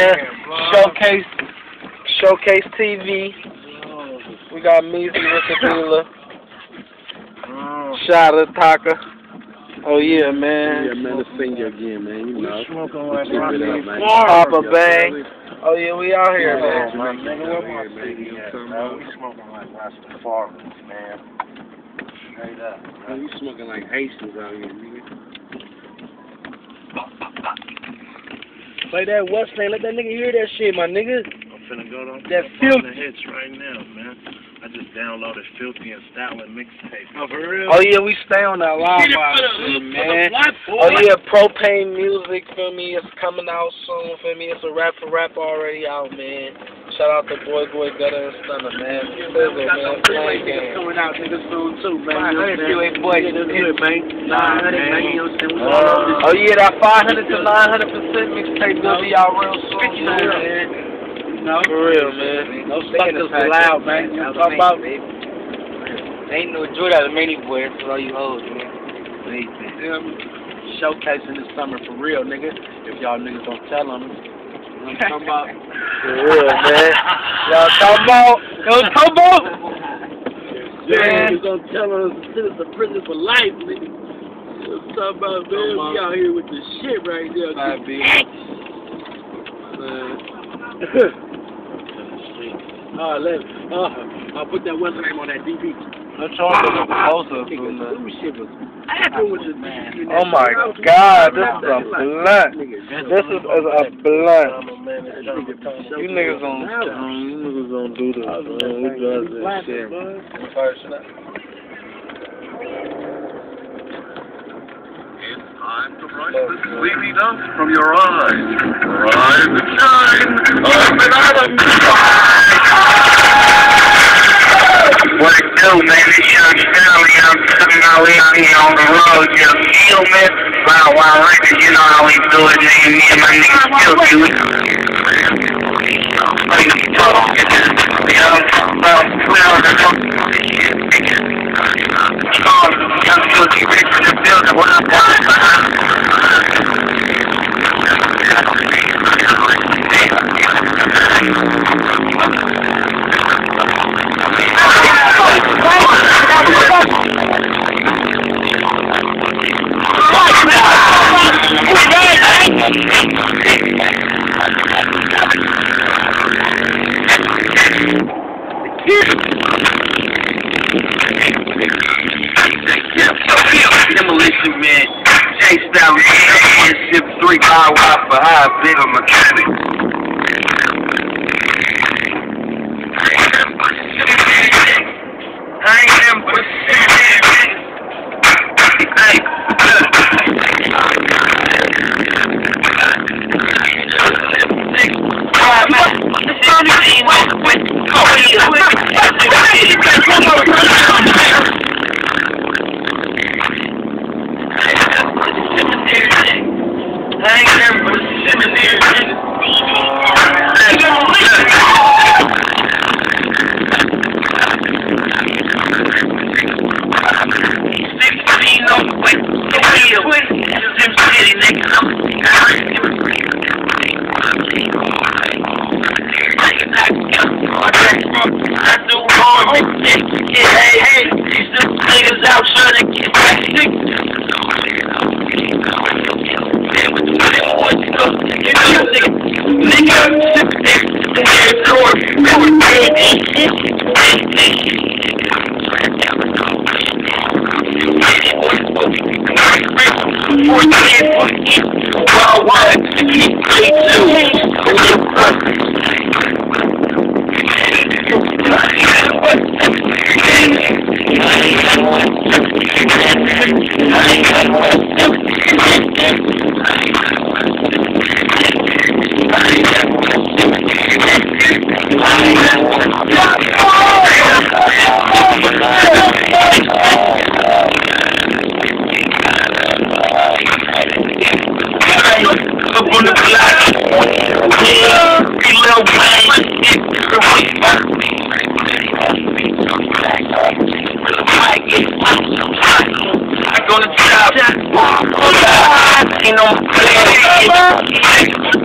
Showcase, Showcase TV. We got Meezy with the dealer. Oh. Shout out Taka. Oh yeah, man. Yeah, man, let's sing you again, man. You know. Smoking like Keep it man. Poppa Bang. Oh yeah, we out here, Oh, man. man, nigga, where my Man, CD you know at, what I'm bro? We smoking like Rastafarians, man. Straight up, Man, bro. you smoking like Haitians out here, nigga. Play that Western. Let that nigga hear that shit, my nigga. I'm finna go to That I'm filth- on the hits right now, man. I just downloaded Filthy and Stoutland mixtape. Oh, for real? Oh yeah, we stay on that live vibe shit, man. Oh yeah, propane music for me. It's coming out soon for me. It's a rap for rap already out, man. Shout out to Boy Boy Gutter and Stunner, man. Sizzle, man. Play game. coming out, niggas soon too, man. Five hundred freeway boy. Yeah, that's good, man. Nah, man, you know what I'm saying? We all over oh yeah, that 500 to 900 percent mixtape will be out real soon, man. No, For real, man. no suckers allowed, man. You know what I'm talking about? Ain't no joy out of many boys for all you hoes, man. Yeah, showcasing this summer for real, nigga. If y'all niggas don't tell them, you know what talking about? For man. Y'all talking about? Y'all talking about? Yeah, you gonna tell us to send us to prison for life, nigga. You know what I'm talking about, man? We out here with the shit right there. Five B. Oh, let uh, I'll put that one name on that DB. No charge of proposal, Nigga, man. Blue shit was acting with the man. Oh my god, this is a blunt. This is a blunt. You niggas gonna, you niggas gonna do this, man. We does this shit. Time to brush the sleepy dust from your eyes. Rise and shine. Open up. What it do, man? It's Young Stanley. I'm sitting out here on the road. You feel me? Wild Records, you know how we do it, nigga. Me and my niggas still do it. Young, well, well, Young Filthy Rich in the building. What up, boy? Demolition man, J Style, one ship three car wide for high, big mechanic. I